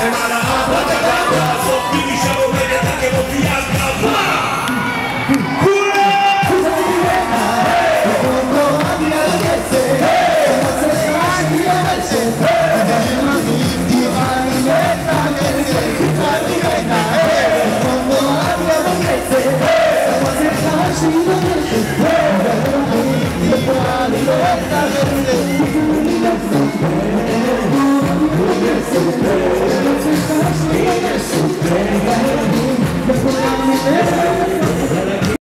semana yeah.